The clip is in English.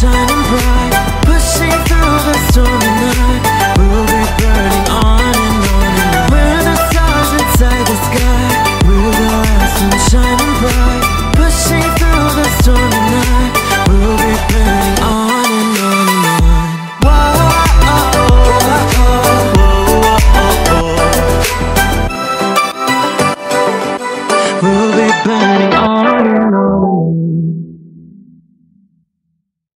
shining bright Pushing through the stormy night We'll be burning on and on and on We're the stars inside the sky We're the last one shining bright Pushing through the stormy night We'll be burning on and on and on Whoa, oh, oh, oh. Whoa. We'll be burning